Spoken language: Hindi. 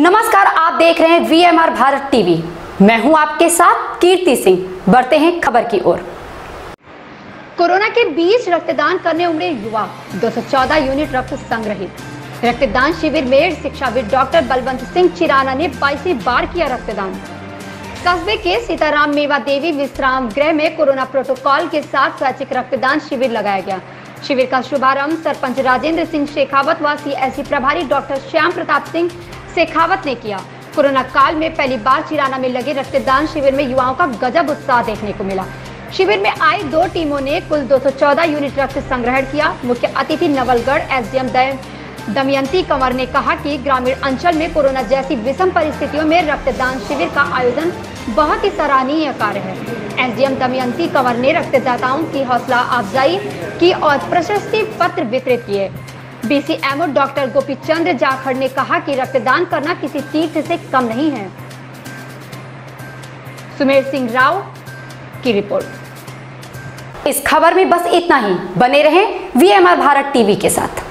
नमस्कार, आप देख रहे हैं वीएमआर भारत टीवी मैं हूँ आपके साथ कीर्ति सिंह। बढ़ते हैं खबर की ओर। कोरोना के बीच रक्तदान करने उमड़े युवा। 214 यूनिट रक्त संग्रहित। रक्तदान शिविर में शिक्षाविद डॉक्टर बलवंत सिंह चिराना ने बाईसवीं बार किया रक्तदान। कस्बे के सीताराम मेवा देवी विश्राम गृह में कोरोना प्रोटोकॉल के साथ स्वैच्छिक रक्तदान शिविर लगाया गया। शिविर का शुभारंभ सरपंच राजेंद्र सिंह शेखावत व सीएससी प्रभारी डॉक्टर श्याम प्रताप सिंह शेखावत ने किया। कोरोना काल में पहली बार चिराना में लगे रक्तदान शिविर में युवाओं का गजब उत्साह देखने को मिला। शिविर में आई दो टीमों ने कुल 214 यूनिट रक्त संग्रहण किया। मुख्य अतिथि नवलगढ़ एसडीएम दमयंती कंवर ने कहा कि ग्रामीण अंचल में कोरोना जैसी विषम परिस्थितियों में रक्तदान शिविर का आयोजन बहुत ही सराहनीय कार्य है। एसडीएम दमयंती कंवर ने रक्तदाताओं की हौसला अफजाई की और प्रशस्ति पत्र वितरित किए। बीसीएमओ डॉक्टर गोपी चंद्र जाखड़ ने कहा कि रक्तदान करना किसी तीर्थ से कम नहीं है। सुमेर सिंह राव की रिपोर्ट। इस खबर में बस इतना ही। बने रहें वीएमआर भारत टीवी के साथ।